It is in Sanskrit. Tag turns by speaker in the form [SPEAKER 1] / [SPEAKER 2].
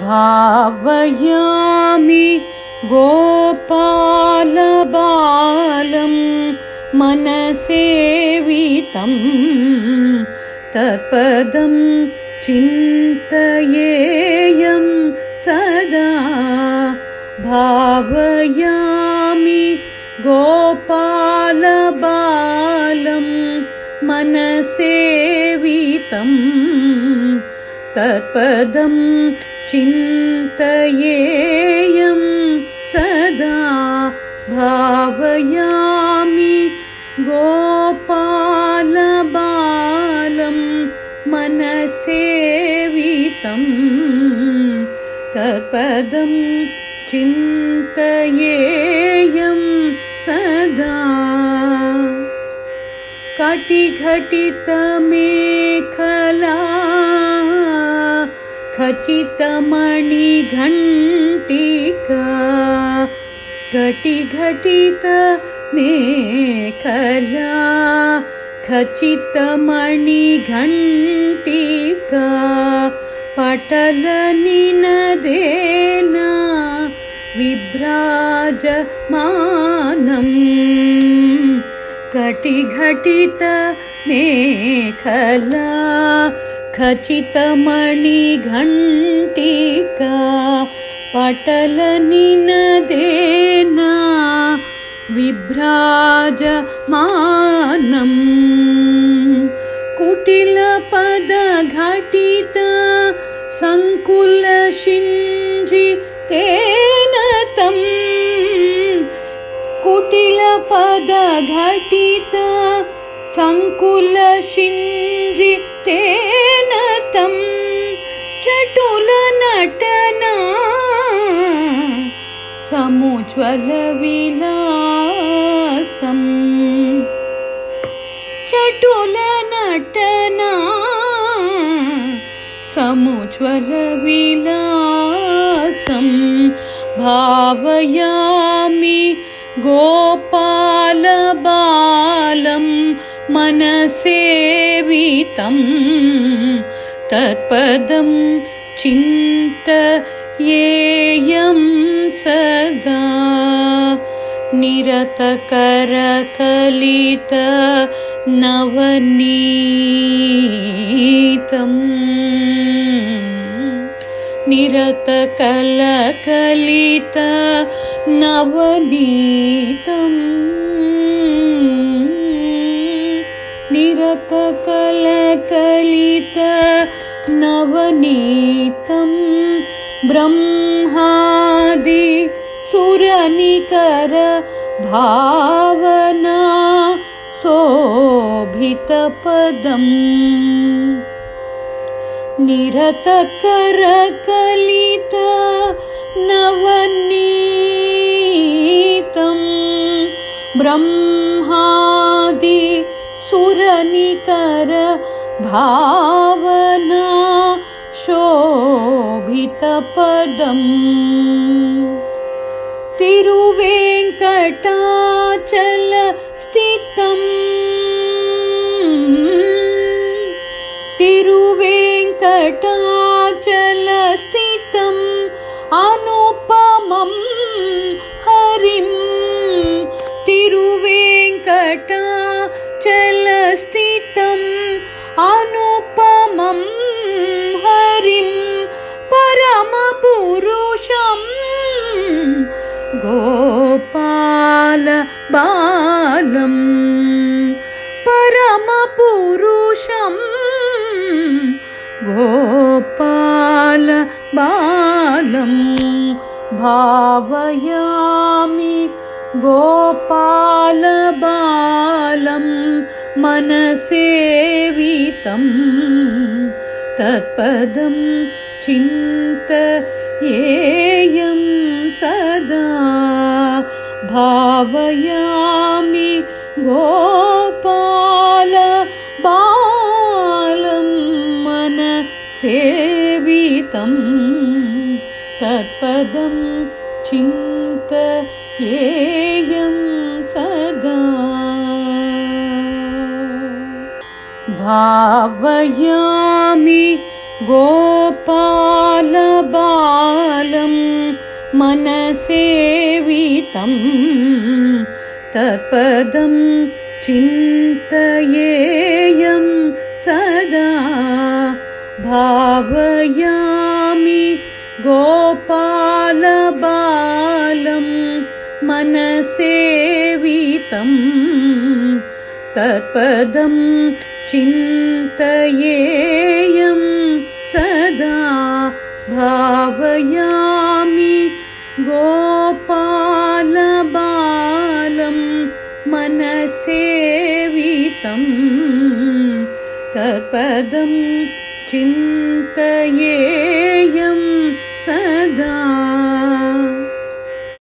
[SPEAKER 1] भावयामि गोपालबालं मनसेवितं तत्पदं चिन्तयेयं सदा भावयामि गोपालबालं मनसेवितं तत्पदं चिन्तयेयं सदा भावयामि गोपालबालं मनसेवितं तत्पदं चिन्तयेयं सदा कटिघटितमेखला खचितमणिघण्टिका। घटिघटित मेखला खचितमणिघण्टिका। पटलनिनदेन विभ्राजमानम्। घटिघटित मेखला खचितमणिघण्टिका पटलनिनदेन विभ्राजमानम् कुटिलपदघटित सङ्कुलशिञ्जितेन तम् कुटिलपदघटित सङ्कुलशिञ्जितेन तं चटुलनटना समुज्ज्वलविलासम्। चटुलनटना समुज्ज्वलविलासम्। भावयामि गोपालबालं मनसेवितं तत्पदं चिन्तयेयं सदा निरतकरकलित नवनीतम्। निरतकलकलित नवनीतम् निरतकलकलित नवनीतं ब्रह्मादि सुरनिकर भावना शोभितपदम्। निरतकरकलित सुरनिकर भावना शोभितपदम् तिरुवेङ्कटाचल गोपालबालम् परमपुरुषम्। गोपालबालं भावयामि गोपालबालं मनसेवितं तत्पदं चिन्तयेयं भावयामि गोपालबालं मनसेवितं तत्पदं चिन्तयेयं सदा। भावयामि गोपालबा मनसेवितं तत्पदं चिन्तयेयं सदा भावयामि गोपालबालं मनसेवितं तत्पदं चिन्तयेयं सदा भावयामि मनसेवितं तत्पदं चिन्तयेयं सदा